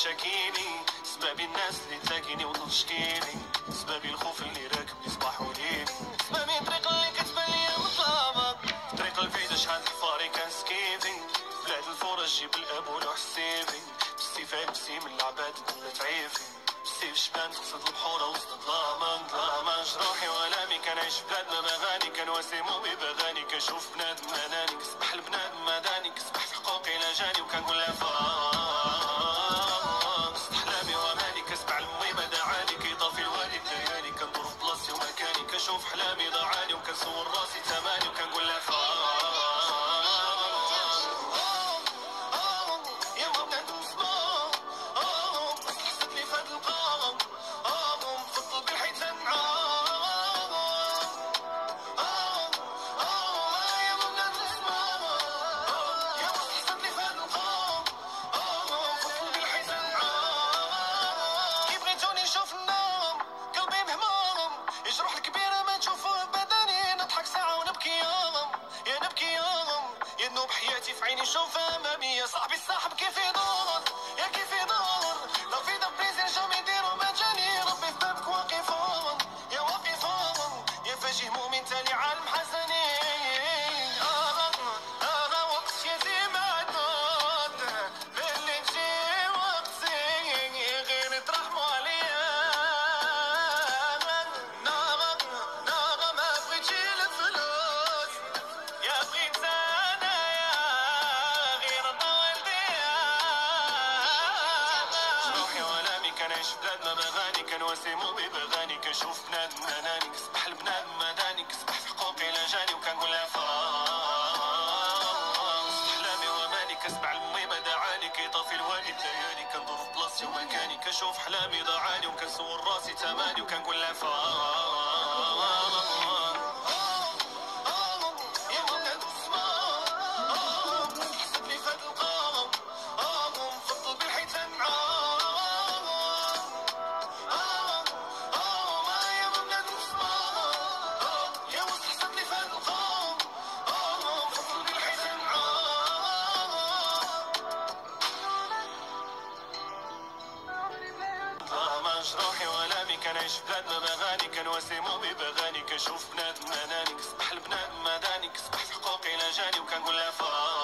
مشاكيني سبابي الناس اللي تلاقيني وتشكيني سبابي الخوف اللي راكب لي صباح وليل سبابي الطريق اللي كتبان ليا مظلمة طريق الفايدة شحال حفاري كان سكيفي بلاد الفرج جيب الأب ولوح السيفي بالسيفة بسي من العباد كلها تعيفي بالسيف شبان تقصد البحورة وسط ظلامة ظلامة جروحي والامي كنعيش بلاد ما بغاني كنواسمو ببغاني. كنشوف بنادم مداني كسبح البنادم مداني كسبح في حقوقي لاجاني وكنقول لها حلامي ضاعاني وكنصور راسي تماني وكنقول لها حياتي في عيني شوف أمامي. يا صاحبي الصاحب كيف يدور؟ يا كيف يدور؟ لو في دبيز نجم يديروا مجاني. ربي في بابك واقفون يا واقفون يا فاجئ مؤمن والامي كنعيش بلاد ما بغاني كنواسمو ببغاني كنشوف بنادم اناني كسبح البنادم مداني كسبح في حقوقي لاجاني وكنقول لها احلامي واماني كسبع ما دعاني ليالي كندور في بلاصتي ومكاني كنشوف حلامي ضاعاني وكنصور راسي تماني وكنقول لها ظلام جروحي والامي كنعيش بلاد ما بغاني كنواسمو ببغاني كنشوف بنادم اناني كسبح البنادم مداني كسبح في حقوقي لاجاني وكنقول لها فاق